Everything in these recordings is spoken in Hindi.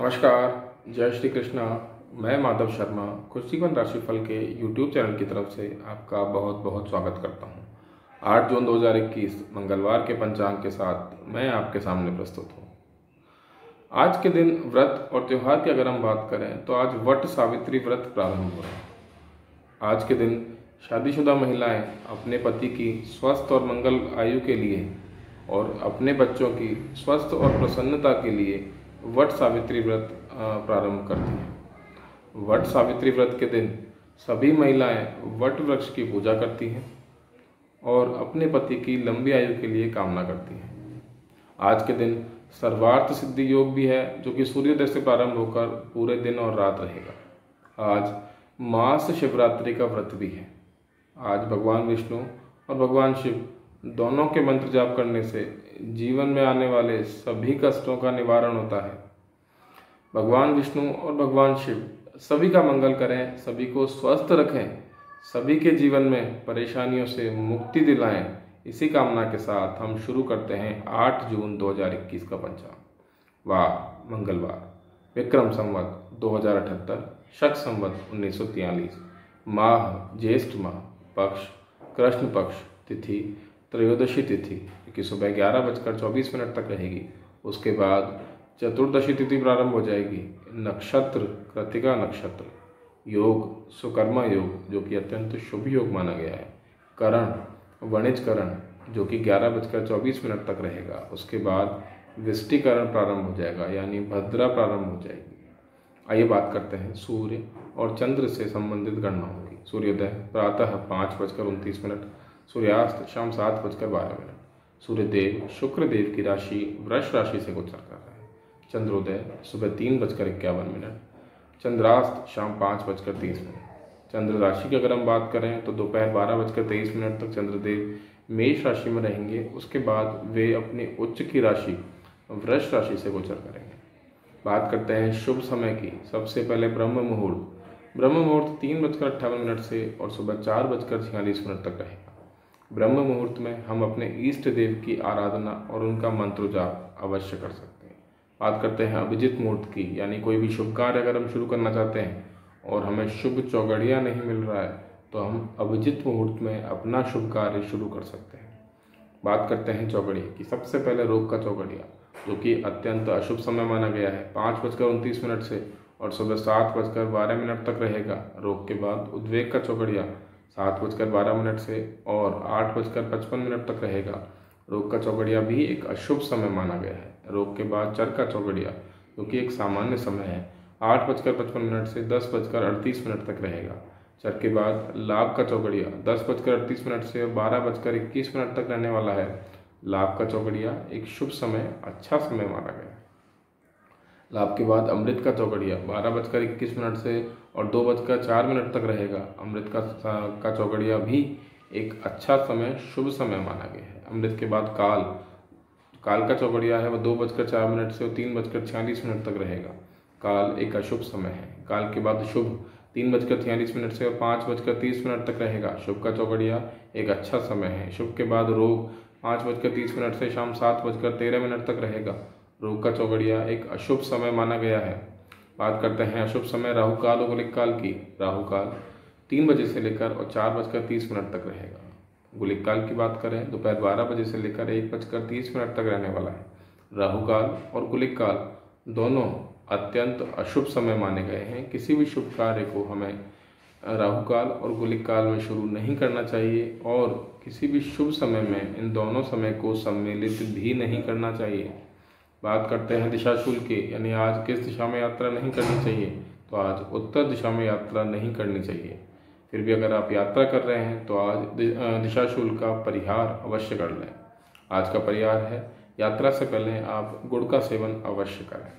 नमस्कार, जय श्री कृष्णा मैं माधव शर्मा खुशीवन राशिफल के यूट्यूब चैनल की तरफ़ से आपका बहुत बहुत स्वागत करता हूँ। 8 जून 2021 मंगलवार के पंचांग के साथ मैं आपके सामने प्रस्तुत हूँ। आज के दिन व्रत और त्यौहार की अगर हम बात करें तो आज वट सावित्री व्रत प्रारंभ हो रहा है आज के दिन शादीशुदा महिलाएँ अपने पति की स्वस्थ और मंगल आयु के लिए और अपने बच्चों की स्वस्थ और प्रसन्नता के लिए वट सावित्री व्रत प्रारंभ करती हैं। वट सावित्री व्रत के दिन सभी महिलाएँ वट वृक्ष की पूजा करती हैं और अपने पति की लंबी आयु के लिए कामना करती हैं। आज के दिन सर्वार्थ सिद्धि योग भी है, जो कि सूर्योदय से प्रारंभ होकर पूरे दिन और रात रहेगा। आज मास शिवरात्रि का व्रत भी है। आज भगवान विष्णु और भगवान शिव दोनों के मंत्र जाप करने से जीवन में आने वाले सभी कष्टों का निवारण होता है। भगवान विष्णु और भगवान शिव सभी का मंगल करें, सभी को स्वस्थ रखें, सभी के जीवन में परेशानियों से मुक्ति दिलाएँ। इसी कामना के साथ हम शुरू करते हैं 8 जून 2021 का पंचांग। वाह, मंगलवार। विक्रम संवत, दो हज़ार शक संवत, उन्नीस माह, ज्येष्ठ माह। पक्ष, कृष्ण पक्ष, तिथि त्रयोदशी तिथि की सुबह ग्यारह बजकर चौबीस मिनट तक रहेगी। उसके बाद चतुर्दशी तिथि प्रारंभ हो जाएगी, नक्षत्र, कृतिका नक्षत्र। योग, सुकर्मा योग, जो कि अत्यंत शुभ योग माना गया है। करण वणिज करण जो कि ग्यारह बजकर चौबीस मिनट तक रहेगा। उसके बाद विष्टिकरण प्रारंभ हो जाएगा, यानी भद्रा प्रारंभ हो जाएगी। आइए बात करते हैं, सूर्य और चंद्र से संबंधित गणना होगी सूर्योदय, प्रातः पाँच बजकर उनतीस मिनट सूर्यास्त शाम सात बजकर बारह मिनट। सूर्यदेव शुक्र देव की राशि वृष राशि से गोचर कर रहे हैं। चंद्रोदय सुबह तीन बजकर इक्यावन मिनट। चंद्रास्त शाम पाँच बजकर तीस मिनट। चंद्र राशि की अगर हम बात करें तो दोपहर बारह बजकर तेईस मिनट तक चंद्रदेव मेष राशि में रहेंगे। उसके बाद वे अपनी उच्च की राशि वृष राशि से गोचर करेंगे। बात करते हैं शुभ समय की। सबसे पहले ब्रह्म मुहूर्त। ब्रह्म मुहूर्त तीन बजकर अट्ठावन मिनट से और सुबह चार बजकर छियालीस मिनट तक रहेगा। ब्रह्म मुहूर्त में हम अपने इष्ट देव की आराधना और उनका मंत्र जाप अवश्य कर सकते हैं। बात करते हैं अभिजित मुहूर्त की, यानी कोई भी शुभ कार्य अगर हम शुरू करना चाहते हैं और हमें शुभ चौगड़िया नहीं मिल रहा है तो हम अभिजित मुहूर्त में अपना शुभ कार्य शुरू कर सकते हैं। बात करते हैं चौगड़िया की, सबसे पहले रोग का चौगड़िया, जो कि अत्यंत अशुभ समय माना गया है। पाँच बजकर उनतीस मिनट से और सुबह सात बजकर बारह मिनट तक रहेगा। रोग के बाद उद्वेग का चौगड़िया सात बजकर बारह मिनट से और आठ बजकर पचपन मिनट तक रहेगा। रोग का चौगड़िया भी एक अशुभ समय माना गया है। रोग के बाद चर का चौगड़िया, जो कि एक सामान्य समय है, आठ बजकर पचपन मिनट से दस बजकर अड़तीस मिनट तक रहेगा। चर के बाद लाभ का चौगड़िया, दस बजकर अड़तीस मिनट से बारह बजकर इक्कीस मिनट तक रहने वाला है। लाभ का चौगड़िया एक शुभ समय अच्छा समय माना गया लाभ के बाद अमृत का चौगड़िया बारह बजकर इक्कीस मिनट से और दो बजकर चार मिनट तक रहेगा। अमृत का का चौगड़िया भी एक अच्छा समय, शुभ समय माना गया है। अमृत के बाद काल काल का चौगड़िया है, वह दो बजकर चार मिनट से और तीन बजकर छियालीस मिनट तक रहेगा। काल एक अशुभ समय है। काल के बाद शुभ, तीन बजकर छियालीस मिनट से और पाँच बजकर तीस मिनट तक रहेगा। शुभ का चौगड़िया एक अच्छा समय है। शुभ के बाद रोग, पाँच बजकर तीस मिनट से शाम सात बजकर तेरह मिनट तक रहेगा। रोग का चौगड़िया एक अशुभ समय माना गया है। बात करते हैं अशुभ समय राहु काल और गुलिक काल की। राहु काल तीन बजे से लेकर और चार बजकर तीस मिनट तक रहेगा। गुलिक काल की बात करें, दोपहर बारह बजे से लेकर एक बजकर तीस मिनट तक रहने वाला है। राहु काल और गुलिक काल दोनों अत्यंत अशुभ समय माने गए हैं। किसी भी शुभ कार्य को हमें राहु काल और गुलिक काल में शुरू नहीं करना चाहिए और किसी भी शुभ समय में इन दोनों समय को सम्मिलित भी नहीं करना चाहिए। बात करते हैं दिशाशूल की, यानी आज किस दिशा में यात्रा नहीं करनी चाहिए तो आज उत्तर दिशा में यात्रा नहीं करनी चाहिए। फिर भी अगर आप यात्रा कर रहे हैं तो आज दिशाशूल का परिहार अवश्य कर लें। आज का परिहार है, यात्रा से पहले आप गुड़ का सेवन अवश्य करें।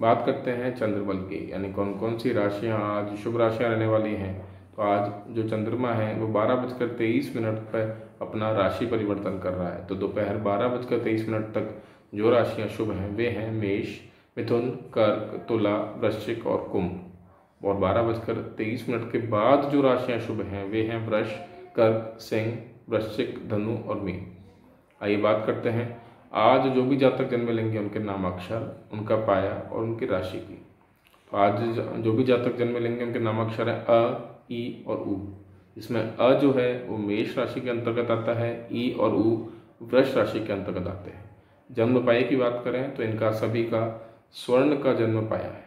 बात करते हैं चंद्रबल की, यानी कौन कौन सी राशियाँ आज शुभ राशियाँ रहने वाली हैं। तो आज जो चंद्रमा है, वो बारह बजकर तेईस मिनट पर अपना राशि परिवर्तन कर रहा है। तो दोपहर बारह बजकर तेईस मिनट तक जो राशियाँ शुभ हैं, वे हैं मेष, मिथुन, कर्क, तुला, वृश्चिक और कुंभ। और बारह बजकर तेईस मिनट के बाद जो राशियाँ शुभ हैं, वे हैं वृष, कर्क, सिंह, वृश्चिक, धनु और मीन आइए बात करते हैं, आज जो भी जातक जन्म लेंगे, उनके नाम अक्षर उनका पाया और उनकी राशि की। तो आज जो भी जातक जन्म लेंगे, उनके नाम अक्षर है अ, ई और उ। इसमें अ जो है, वो मेष राशि के अंतर्गत आता है, ई और उ वृष राशि के अंतर्गत आते हैं। जन्म पाए की बात करें तो इनका सभी का स्वर्ण का जन्म पाया है।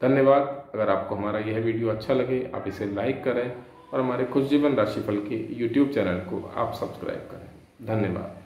धन्यवाद। अगर आपको हमारा यह वीडियो अच्छा लगे, आप इसे लाइक करें और हमारे खुश जीवन राशिफल के यूट्यूब चैनल को आप सब्सक्राइब करें। धन्यवाद।